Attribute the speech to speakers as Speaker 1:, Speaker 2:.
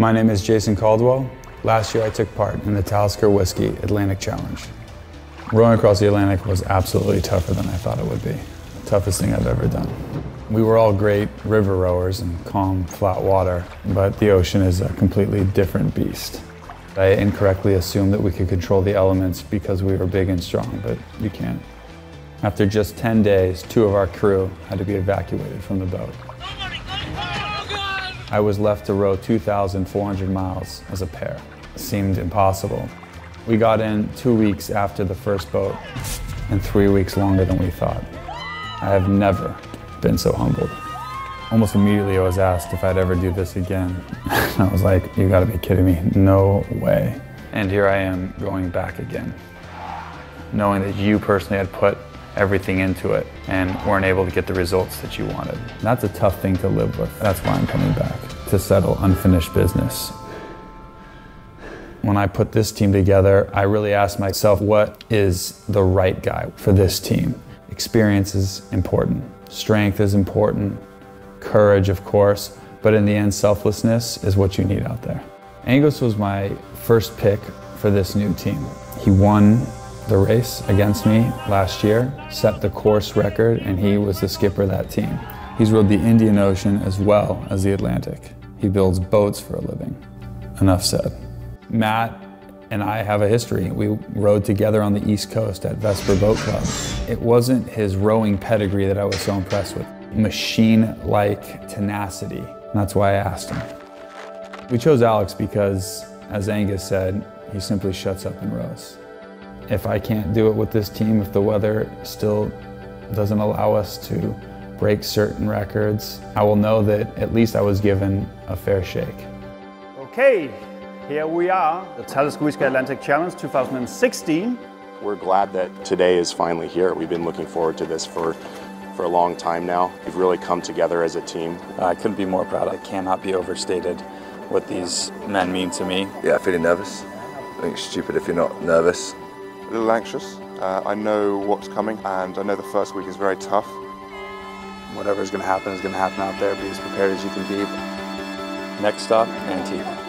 Speaker 1: My name is Jason Caldwell. Last year I took part in the Talisker Whisky Atlantic Challenge. Rowing across the Atlantic was absolutely tougher than I thought it would be. Toughest thing I've ever done. We were all great river rowers in calm, flat water, but the ocean is a completely different beast. I incorrectly assumed that we could control the elements because we were big and strong, but you can't. After just 10 days, two of our crew had to be evacuated from the boat. I was left to row 2,400 miles as a pair. It seemed impossible. We got in two weeks after the first boat and three weeks longer than we thought. I have never been so humbled. Almost immediately I was asked if I'd ever do this again. I was like, you gotta be kidding me, no way. And here I am going back again, knowing that you personally had put everything into it and weren't able to get the results that you wanted. That's a tough thing to live with. That's why I'm coming back, to settle unfinished business. When I put this team together, I really asked myself, what is the right guy for this team? Experience is important, strength is important, courage, of course, but in the end, selflessness is what you need out there. Angus was my first pick for this new team. He won the race against me last year, set the course record, and he was the skipper of that team. He's rowed the Indian Ocean as well as the Atlantic. He builds boats for a living. Enough said. Matt and I have a history. We rowed together on the East Coast at Vesper Boat Club. It wasn't his rowing pedigree that I was so impressed with. Machine-like tenacity. That's why I asked him. We chose Alex because, as Angus said, he simply shuts up and rows. If I can't do it with this team, if the weather still doesn't allow us to break certain records, I will know that at least I was given a fair shake.
Speaker 2: Okay, here we are, the Talisker Whisky Atlantic Challenge 2016.
Speaker 3: We're glad that today is finally here. We've been looking forward to this for, for a long time now. We've really come together as a team.
Speaker 1: I couldn't be more proud. It cannot be overstated what these men mean to me.
Speaker 4: Yeah, feeling nervous. I think it's stupid if you're not nervous
Speaker 5: a little anxious. Uh, I know what's coming and I know the first week is very tough.
Speaker 1: Whatever's going to happen is going to happen out there. Be as prepared as you can be. Next stop, Antigua.